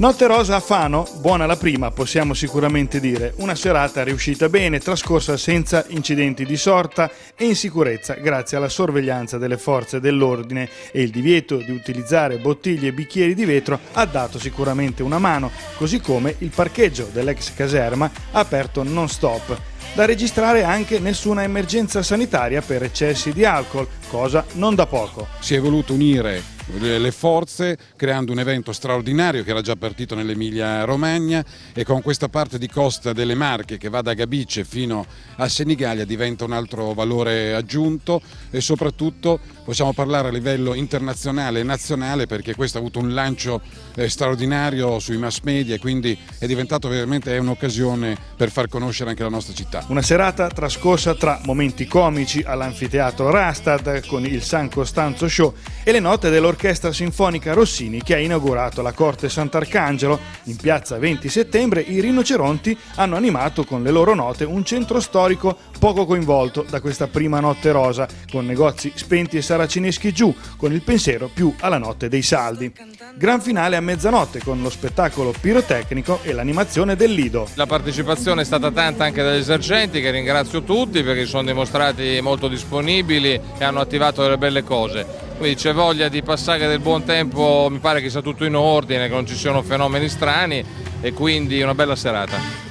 Notte Rosa a Fano, buona la prima, possiamo sicuramente dire. Una serata riuscita bene, trascorsa senza incidenti di sorta e in sicurezza grazie alla sorveglianza delle forze dell'ordine e il divieto di utilizzare bottiglie e bicchieri di vetro ha dato sicuramente una mano, così come il parcheggio dell'ex caserma aperto non stop. Da registrare anche nessuna emergenza sanitaria per eccessi di alcol, cosa non da poco. Si è voluto unire le forze creando un evento straordinario che era già partito nell'Emilia Romagna e con questa parte di costa delle Marche che va da Gabice fino a Senigallia diventa un altro valore aggiunto e soprattutto possiamo parlare a livello internazionale e nazionale perché questo ha avuto un lancio eh, straordinario sui mass media e quindi è diventato veramente un'occasione per far conoscere anche la nostra città. Una serata trascorsa tra momenti comici all'anfiteatro Rastad con il San Costanzo Show e le note dell'Orchestra Sinfonica Rossini che ha inaugurato la Corte Sant'Arcangelo. In piazza 20 settembre i rinoceronti hanno animato con le loro note un centro storico poco coinvolto da questa prima notte rosa, con negozi spenti e saracineschi giù, con il pensiero più alla notte dei saldi gran finale a mezzanotte con lo spettacolo pirotecnico e l'animazione del Lido. La partecipazione è stata tanta anche dagli esercenti che ringrazio tutti perché sono dimostrati molto disponibili e hanno attivato delle belle cose. Quindi c'è voglia di passare del buon tempo, mi pare che sia tutto in ordine, che non ci siano fenomeni strani e quindi una bella serata.